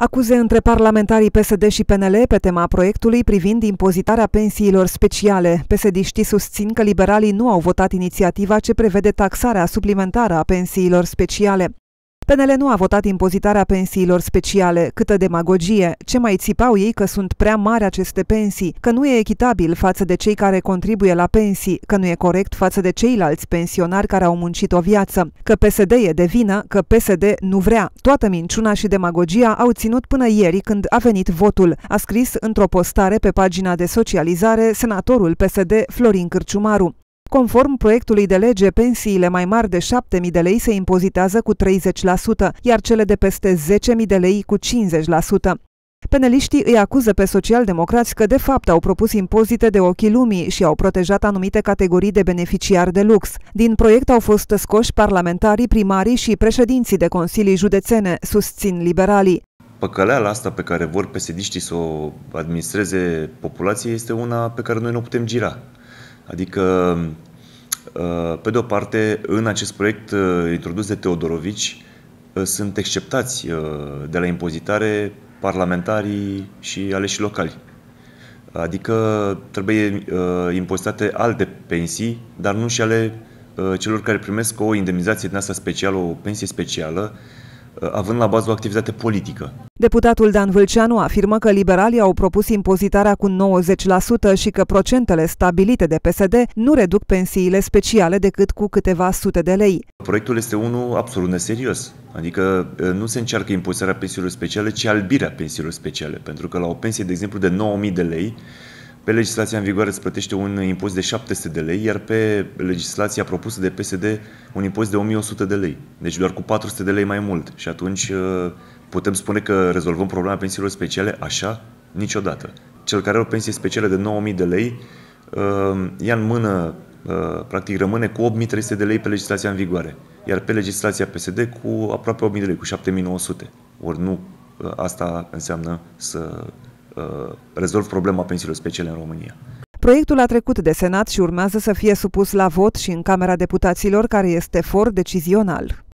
Acuze între parlamentarii PSD și PNL pe tema proiectului privind impozitarea pensiilor speciale. psd susțin că liberalii nu au votat inițiativa ce prevede taxarea suplimentară a pensiilor speciale. PNL nu a votat impozitarea pensiilor speciale, câtă demagogie. Ce mai țipau ei că sunt prea mari aceste pensii, că nu e echitabil față de cei care contribuie la pensii, că nu e corect față de ceilalți pensionari care au muncit o viață, că PSD e de vină, că PSD nu vrea. Toată minciuna și demagogia au ținut până ieri când a venit votul, a scris într-o postare pe pagina de socializare senatorul PSD Florin Cârciumaru. Conform proiectului de lege, pensiile mai mari de 7.000 de lei se impozitează cu 30%, iar cele de peste 10.000 de lei cu 50%. Peneliștii îi acuză pe socialdemocrați că de fapt au propus impozite de ochii lumii și au protejat anumite categorii de beneficiari de lux. Din proiect au fost scoși parlamentarii, primarii și președinții de consilii județene, susțin liberalii. Păcăleala asta pe care vor pesediștii să o administreze populației este una pe care noi nu putem gira. Adică, uh, pe de o parte, în acest proiect uh, introdus de Teodorovici, uh, sunt exceptați de la impozitare parlamentarii și aleși locali. Adică trebuie impozitate alte pensii, dar nu și ale celor care primesc o indemnizație din asta specială, o pensie specială, având la bază o activitate politică. Deputatul Dan Vâlceanu afirmă că liberalii au propus impozitarea cu 90% și că procentele stabilite de PSD nu reduc pensiile speciale decât cu câteva sute de lei. Proiectul este unul absolut neserios. Adică nu se încearcă impozitarea pensiilor speciale, ci albirea pensiilor speciale. Pentru că la o pensie, de exemplu, de 9000 de lei, pe legislația în vigoare se plătește un impozit de 700 de lei, iar pe legislația propusă de PSD un impozit de 1100 de lei. Deci doar cu 400 de lei mai mult. Și atunci uh, putem spune că rezolvăm problema pensiilor speciale așa? Niciodată. Cel care are o pensie specială de 9000 de lei uh, ia în mână, uh, practic rămâne cu 8300 de lei pe legislația în vigoare, iar pe legislația PSD cu aproape 8000 de lei, cu 7900. Ori nu asta înseamnă să Uh, rezolv problema pensiilor speciale în România. Proiectul a trecut de Senat și urmează să fie supus la vot și în Camera Deputaților, care este for decizional.